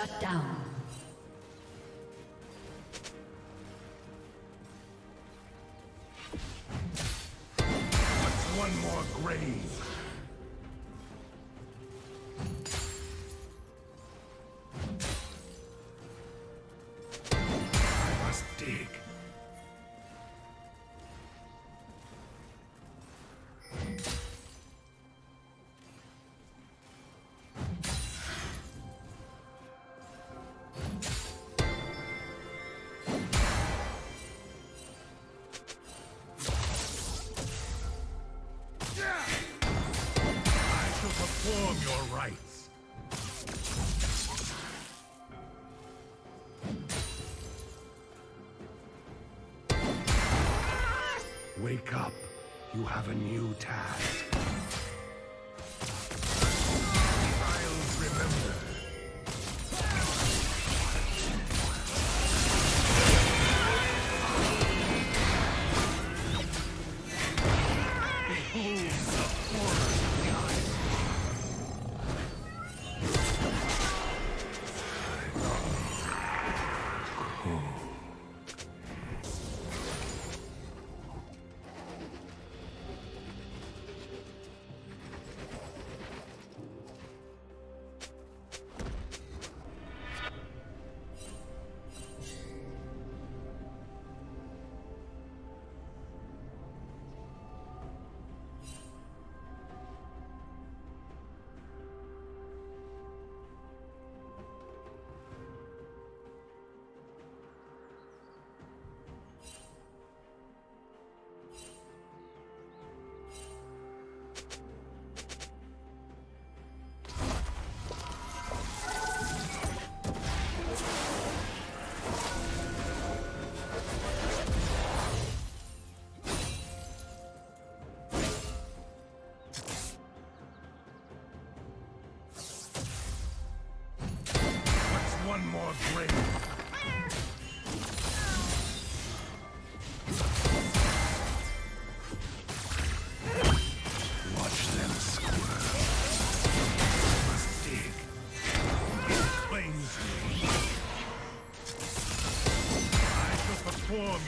Shut down. Have a new task.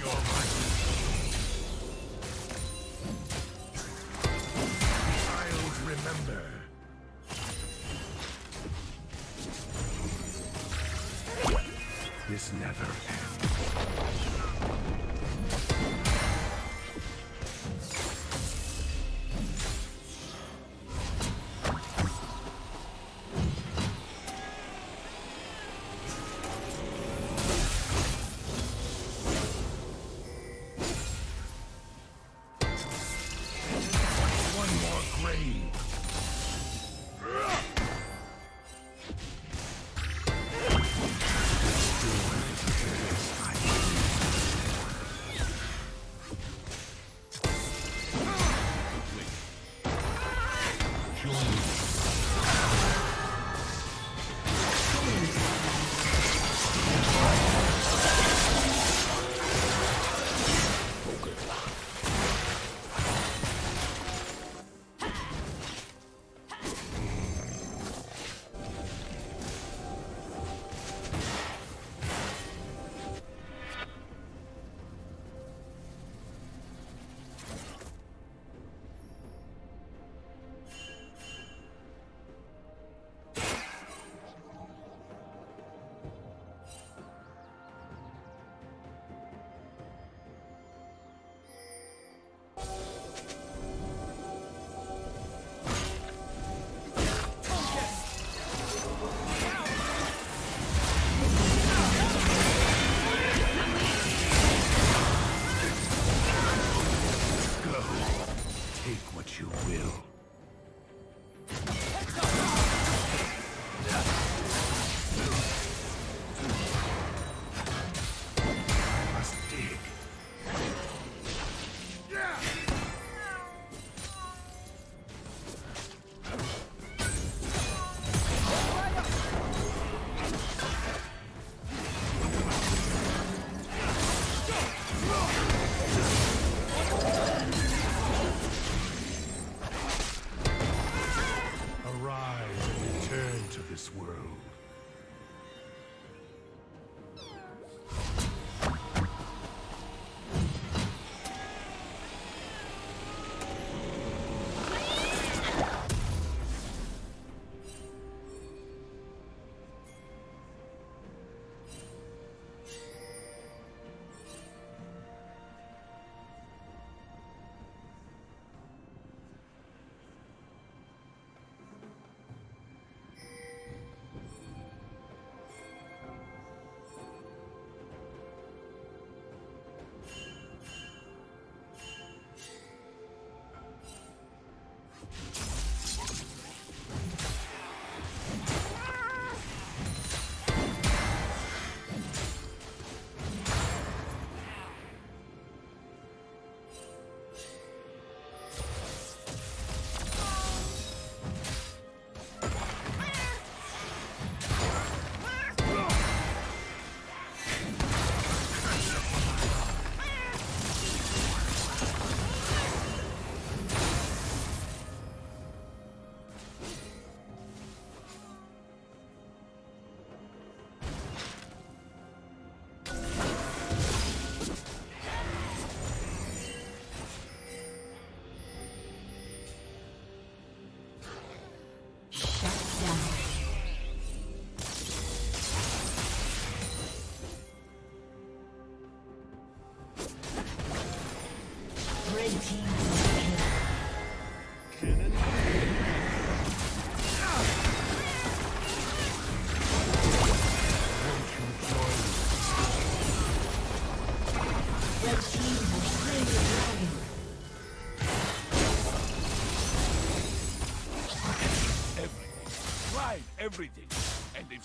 Your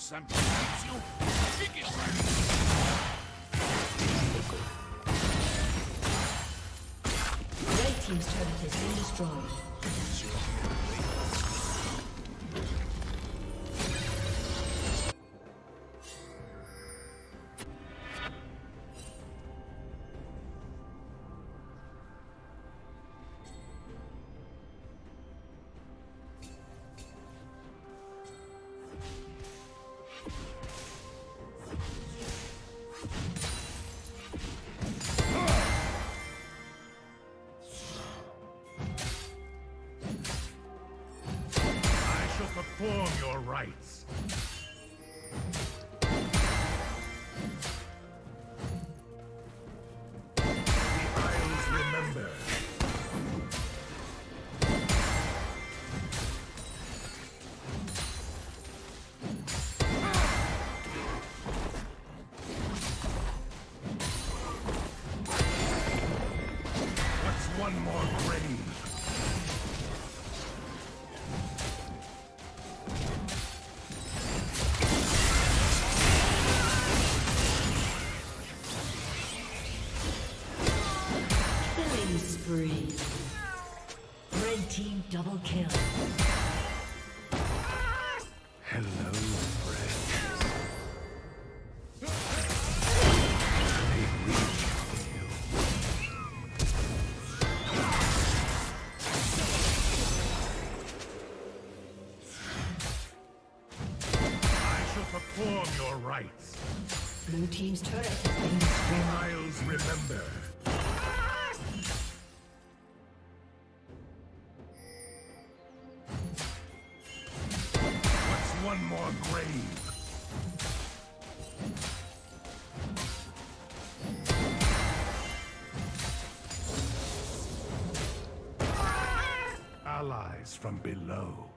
If something hits you, right. Red Team's turret has been destroyed. Your rites. The Isles remember. Perform your rites. Blue Team's turret has been destroyed. Isles remember. What's one more grave? Allies from below.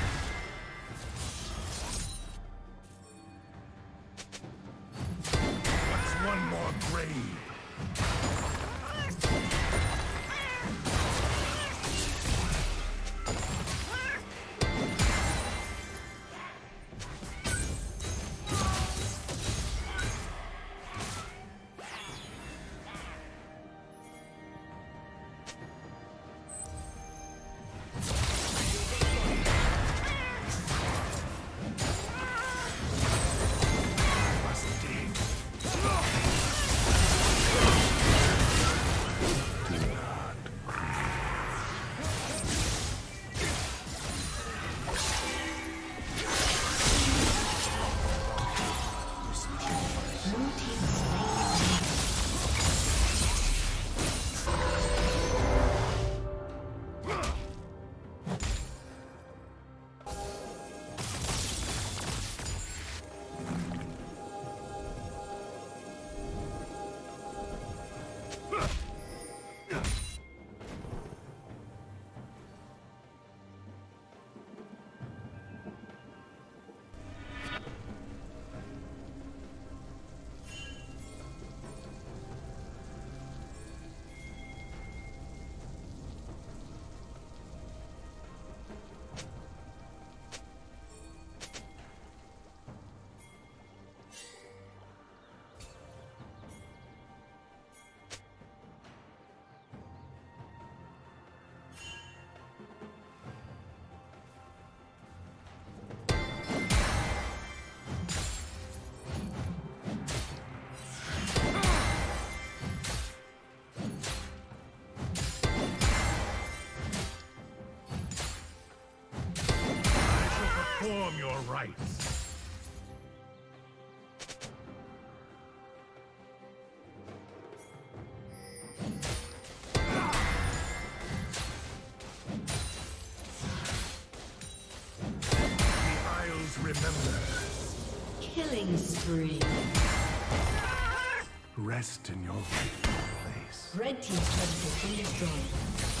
Perform your rites. The Isles remember. Killing spree. Rest in your rightful place. Red Team's turret has been destroyed.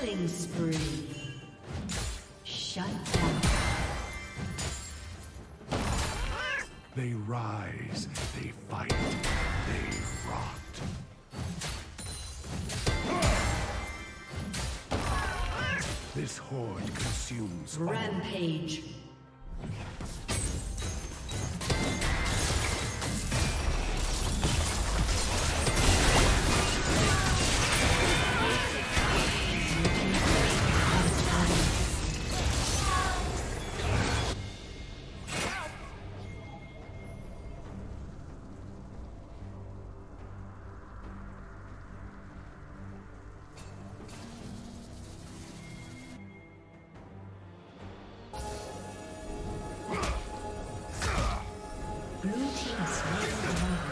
Killing spree. Shut down. They rise, they fight, they rot. This horde consumes all. Blue team slain the.